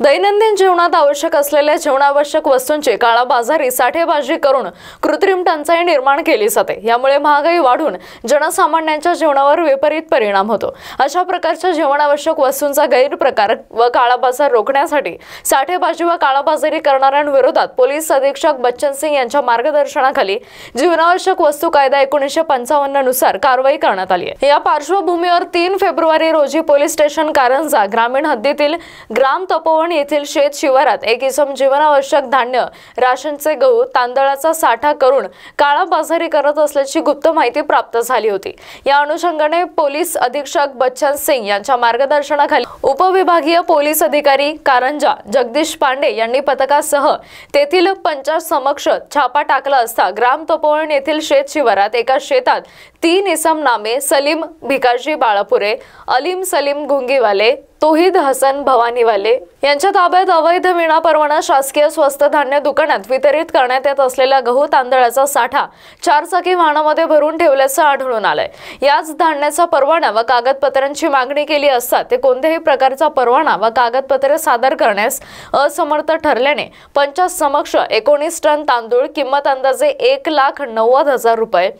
दैनंदिन जीवनात आवश्यक असलेल्या जीवनावश्यक वस्तूंची काळाबाजारी साठेबाजी करून कृत्रिम टंचाई निर्माण केली जाते. यामुळे महागाई वाढून जनसामान्यांच्या जीवनावर विपरीत परिणाम होतो. अशा प्रकारच्या जीवनावश्यक वस्तूंचा गैरप्रकार व काळाबाजार रोखण्यासाठी साठेबाजी व काळाबाजारी करणाऱ्यांविरोधात पोलीस अधीक्षक बच्चन सिंग यांच्या मार्गदर्शनाखाली जीवनावश्यक वस्तू कायदा एकोणीसशे पंचावन्ननुसार कारवाई करण्यात आली आहे. या पार्श्वभूमीवर तीन फेब्रुवारी रोजी पोलीस स्टेशन कारंजा ग्रामीण हद्दीतील ग्राम तपोवन येथील शेत शिवारात एक इसम जीवनावश्यक धान्य राशनचे गहू तांदळाचा साठा करून काळाबाजारी करत असल्याची गुप्त माहिती प्राप्त झाली होती. या अनुषंगाने पोलीस अधीक्षक बच्चन सिंग यांच्या मार्गदर्शनाखाली उपविभागीय पोलीस अधिकारी कारंजा जगदीश पांडे यांनी पथकासह तेथील पंचायत समक्ष छापा टाकला असता ग्राम तपोवण येथील शेत शिवारात एका शेतात तीन इसम नामे सलीम भिकाजी बाळापुरे अलीम सलीम गुंगीवाले तोहिद हसन भवानीवाले यांच्या ताब्यात अवैध विणा परवाना शासकीय स्वस्त धान्य दुकानात वितरित करण्यात येत असलेला गहू तांदळाचा साठा चारचाकी वाहनामध्ये भरून ठेवल्याचं आढळून आलंय. याच धान्याचा परवाना व कागदपत्रांची मागणी केली असता ते कोणत्याही प्रकारचा परवाना व कागदपत्रे सादर करण्यास असमर्थ ठरल्याने पंचायत समक्ष एकोणीस टन तांदूळ किंमत अंदाजे एक लाख नव्वद हजार रुपये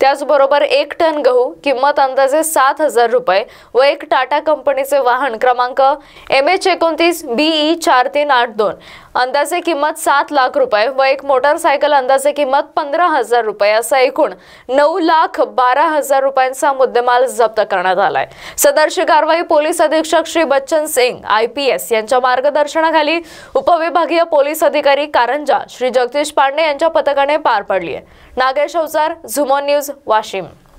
त्याचबरोबर एक टन गहू किंमत अंदाजे सात हजार रुपये व एक टाटा कंपनीचे वाहन क्रमांक एम एच एकोणतीस बीई चार तीन आठ दोन. अंदाजे किंमत सात लाख रुपये व एक मोटारसायकल अंदाजे किंमत पंधरा हजार रुपये असा एकूण नऊ लाख बारा हजार रुपयांचा मुद्देमाल जप्त करण्यात आलाय. सदरची कारवाई पोलीस अधीक्षक Shri Bachchan Singh I P S यांच्या मार्गदर्शनाखाली उपविभागीय पोलीस अधिकारी कारंजा श्री जगदीश पांडे यांच्या पथकाने पार पडली आहे नागेश अवचार झुमॉन News, Washim.